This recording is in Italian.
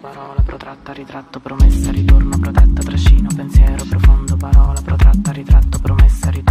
parola protratta, ritratto, promessa, ritorno, protetta, trascino, pensiero profondo, parola protratta, ritratto, promessa, ritorno.